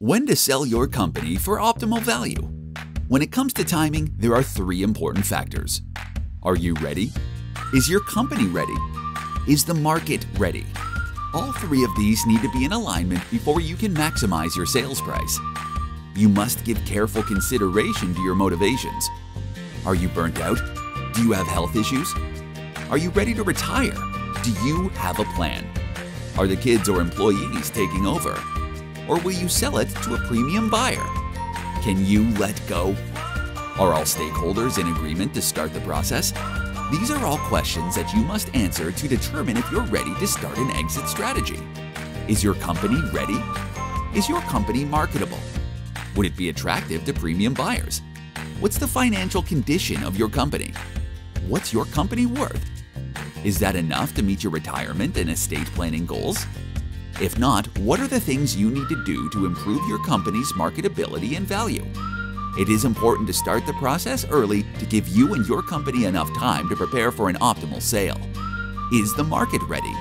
When to sell your company for optimal value? When it comes to timing, there are three important factors. Are you ready? Is your company ready? Is the market ready? All three of these need to be in alignment before you can maximize your sales price. You must give careful consideration to your motivations. Are you burnt out? Do you have health issues? Are you ready to retire? Do you have a plan? Are the kids or employees taking over? Or will you sell it to a premium buyer? Can you let go? Are all stakeholders in agreement to start the process? These are all questions that you must answer to determine if you're ready to start an exit strategy. Is your company ready? Is your company marketable? Would it be attractive to premium buyers? What's the financial condition of your company? What's your company worth? Is that enough to meet your retirement and estate planning goals? If not, what are the things you need to do to improve your company's marketability and value? It is important to start the process early to give you and your company enough time to prepare for an optimal sale. Is the market ready?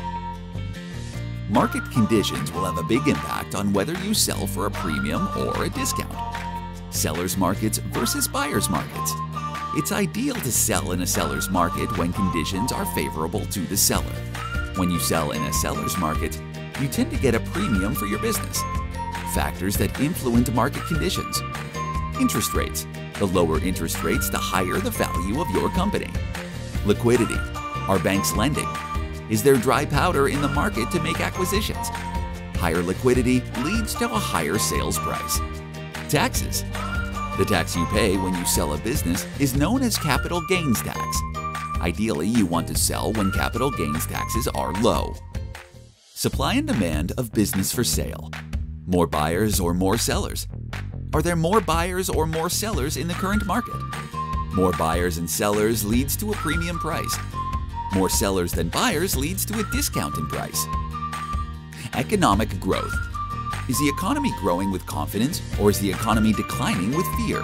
Market conditions will have a big impact on whether you sell for a premium or a discount. Sellers markets versus buyers markets. It's ideal to sell in a seller's market when conditions are favorable to the seller. When you sell in a seller's market, you tend to get a premium for your business. Factors that influence market conditions. Interest rates. The lower interest rates, the higher the value of your company. Liquidity. Are banks lending? Is there dry powder in the market to make acquisitions? Higher liquidity leads to a higher sales price. Taxes. The tax you pay when you sell a business is known as capital gains tax. Ideally, you want to sell when capital gains taxes are low. Supply and demand of business for sale. More buyers or more sellers? Are there more buyers or more sellers in the current market? More buyers and sellers leads to a premium price. More sellers than buyers leads to a discount in price. Economic growth. Is the economy growing with confidence or is the economy declining with fear?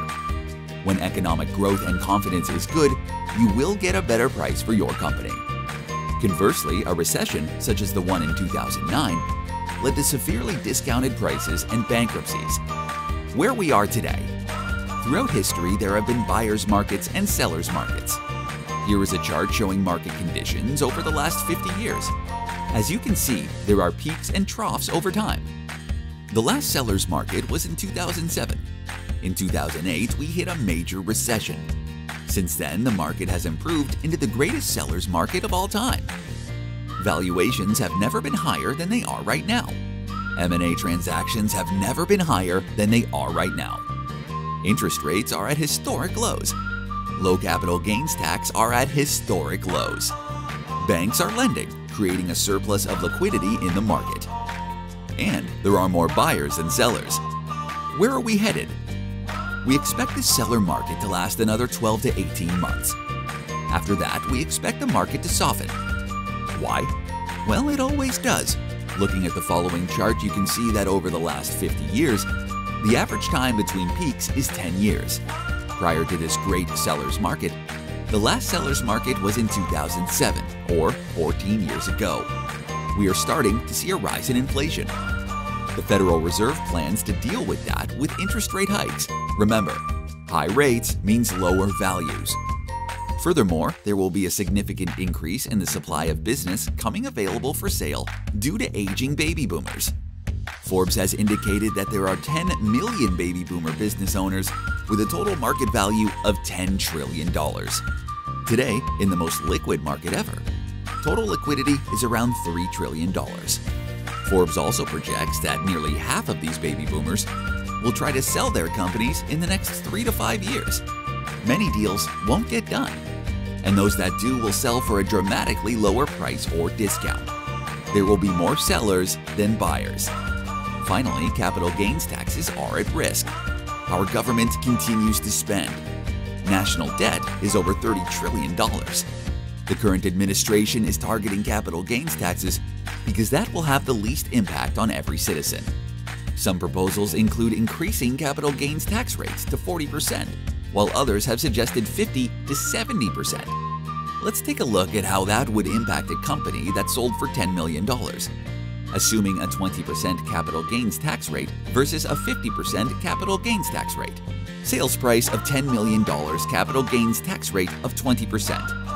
When economic growth and confidence is good, you will get a better price for your company. Conversely, a recession, such as the one in 2009, led to severely discounted prices and bankruptcies. Where we are today. Throughout history, there have been buyer's markets and seller's markets. Here is a chart showing market conditions over the last 50 years. As you can see, there are peaks and troughs over time. The last seller's market was in 2007. In 2008, we hit a major recession. Since then, the market has improved into the greatest seller's market of all time. Valuations have never been higher than they are right now. M&A transactions have never been higher than they are right now. Interest rates are at historic lows. Low capital gains tax are at historic lows. Banks are lending, creating a surplus of liquidity in the market. And there are more buyers than sellers. Where are we headed? We expect the seller market to last another 12 to 18 months. After that, we expect the market to soften. Why? Well, it always does. Looking at the following chart, you can see that over the last 50 years, the average time between peaks is 10 years. Prior to this great seller's market, the last seller's market was in 2007, or 14 years ago. We are starting to see a rise in inflation. The Federal Reserve plans to deal with that with interest rate hikes. Remember, high rates means lower values. Furthermore, there will be a significant increase in the supply of business coming available for sale due to aging baby boomers. Forbes has indicated that there are 10 million baby boomer business owners with a total market value of $10 trillion. Today, in the most liquid market ever, total liquidity is around $3 trillion. Forbes also projects that nearly half of these baby boomers will try to sell their companies in the next three to five years. Many deals won't get done, and those that do will sell for a dramatically lower price or discount. There will be more sellers than buyers. Finally, capital gains taxes are at risk. Our government continues to spend. National debt is over $30 trillion. The current administration is targeting capital gains taxes because that will have the least impact on every citizen. Some proposals include increasing capital gains tax rates to 40%, while others have suggested 50 to 70%. Let's take a look at how that would impact a company that sold for $10 million. assuming a 20% capital gains tax rate versus a 50% capital gains tax rate. Sales price of $10 million, capital gains tax rate of 20%.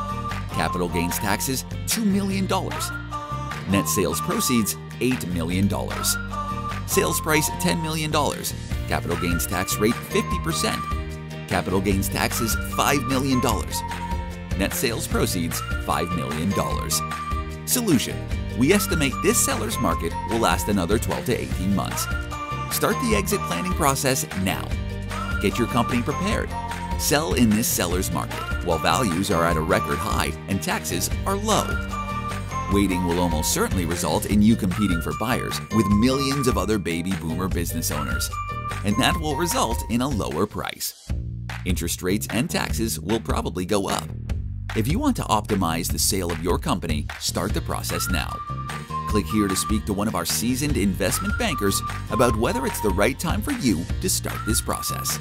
Capital gains taxes $2 million. Net sales proceeds $8 million. Sales price $10 million, capital gains tax rate 50%. Capital gains taxes $5 million. Net sales proceeds $5 million. Solution we estimate this seller's market will last another 12 to 18 months. Start the exit planning process now. Get your company prepared. Sell in this seller's market while values are at a record high and taxes are low. Waiting will almost certainly result in you competing for buyers with millions of other baby boomer business owners, and that will result in a lower price. Interest rates and taxes will probably go up, if you want to optimize the sale of your company, start the process now. Click here to speak to one of our seasoned investment bankers about whether it's the right time for you to start this process.